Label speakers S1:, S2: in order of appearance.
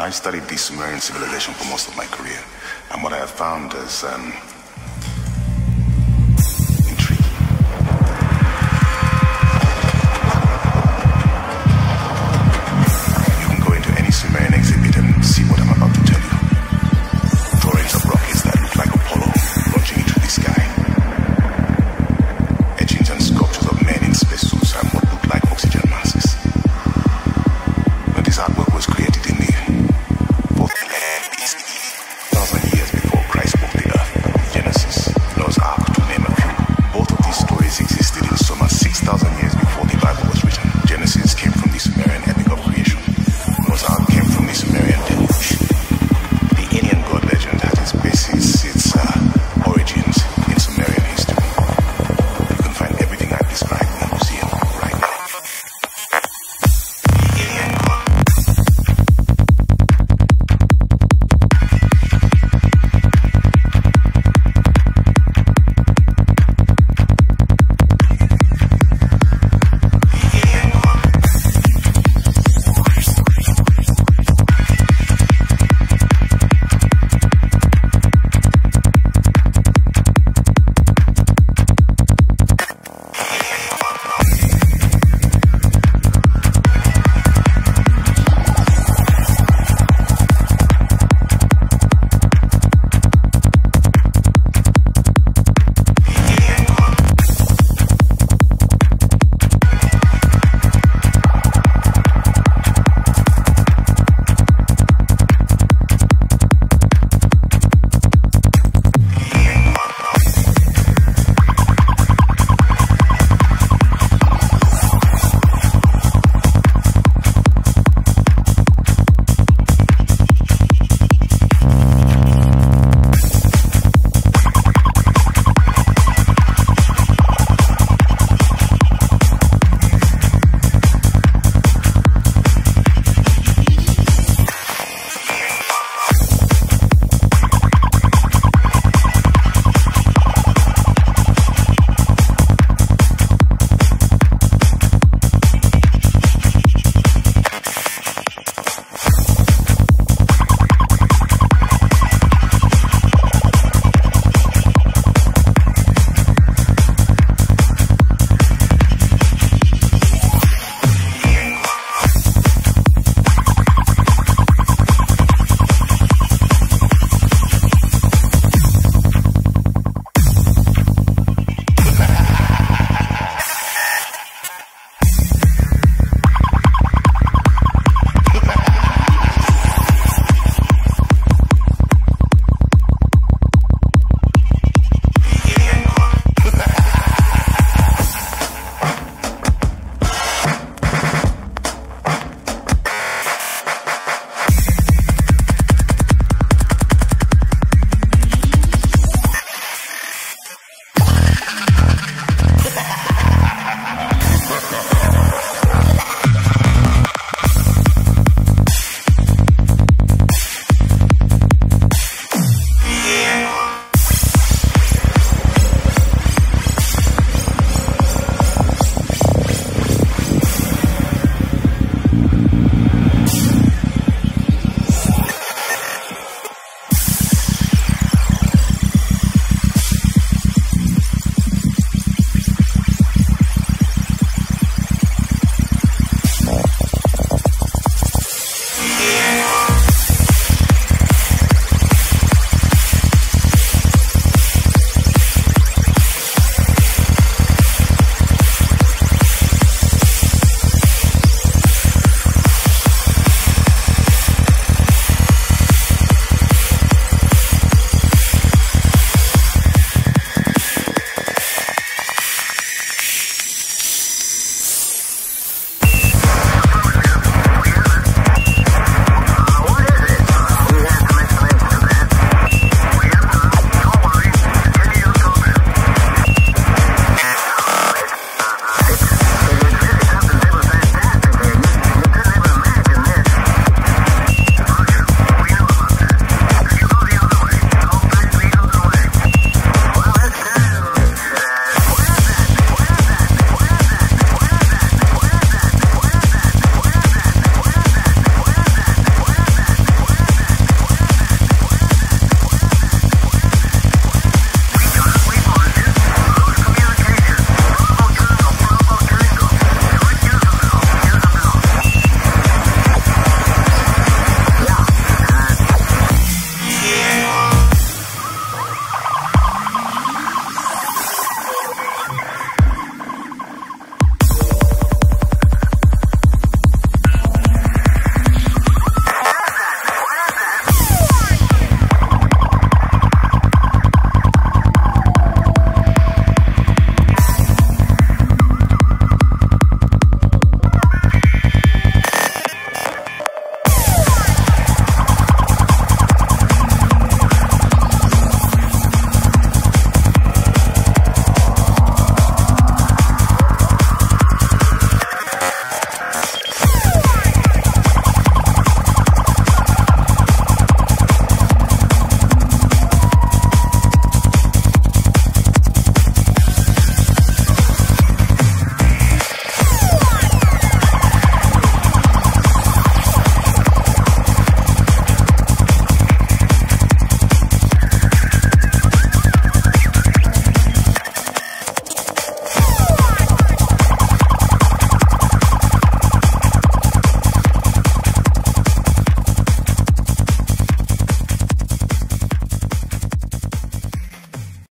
S1: I studied the Sumerian civilization for most of my career. And what I have found is um,